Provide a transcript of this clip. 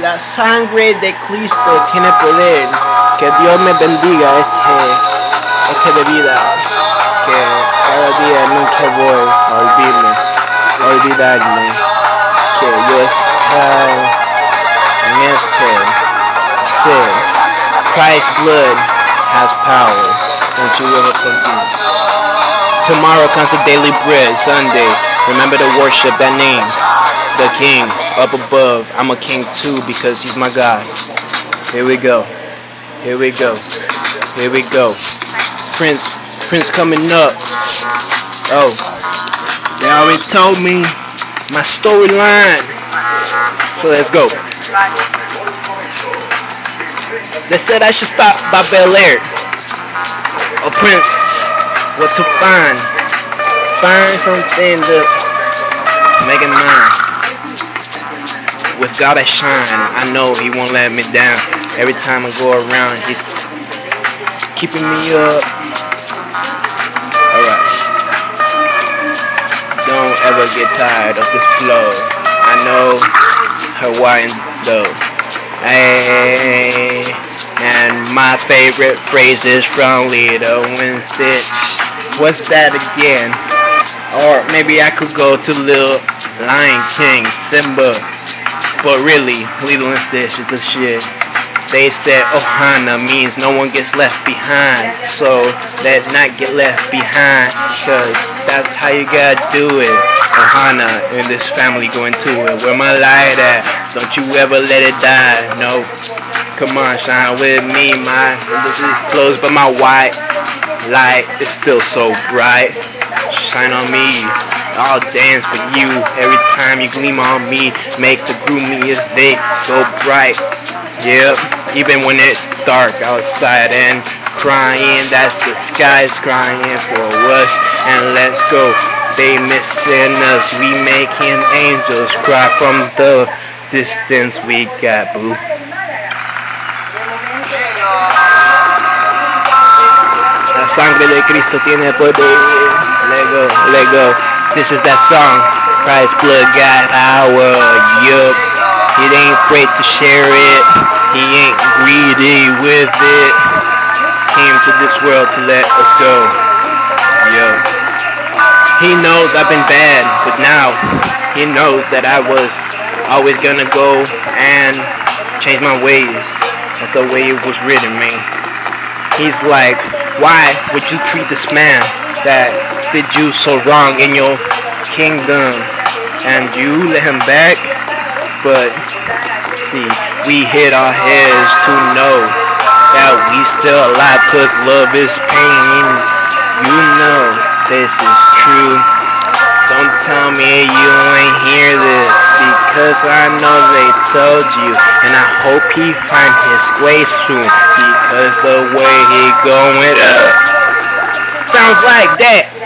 La sangre de Cristo tiene poder. Que Dios me bendiga este, este de vida. Que cada día nunca voy a olvidarme, a olvidarme que yo estoy en este ser. Christ's blood has power. Don't you ever forget. Tomorrow comes the daily bread, Sunday. Remember to worship that name, the King up above. I'm a king too because he's my God. Here we go. Here we go. Here we go. Prince, Prince coming up. Oh, they already told me my storyline. So let's go. They said I should stop by Bel Air. Oh, Prince, what to find? Find something to make it mine. With God I shine. I know He won't let me down. Every time I go around, He's keeping me up. Alright. Don't ever get tired of this flow. I know Hawaiian though. Hey, and my favorite phrase is from Lilo and. What's that again? Or maybe I could go to Lil Lion King, Simba. But really, Lilo and Stitch is the shit. They said oh, Ohana means no one gets left behind. So let's not get left behind. Cause that's how you gotta do it. Ohana and this family going to it. Where my light at? Don't you ever let it die. No. Come on, shine with me. My this is closed, but my white light is still so bright. Shine on me. I'll dance for you every time you gleam on me. Make the gloomiest day so bright. Yep, even when it's dark outside and crying, that's the skies crying for us. And let's go, they missing us. We making angels cry from the distance we got, boo. La sangre de Cristo tiene poder. Let go, let go. This is that song. Christ's blood got power. Yup. He ain't afraid to share it. He ain't greedy with it. Came to this world to let us go. He knows I've been bad, but now he knows that I was always gonna go and change my ways. That's the way it was written, man. He's like, why would you treat this man that did you so wrong in your kingdom and you let him back? But see, we hit our heads to know that we still alive cause love is pain. You know this is true. Don't tell me you ain't hear this because I know they told you and I hope he find his way soon because the way he going up sounds like that.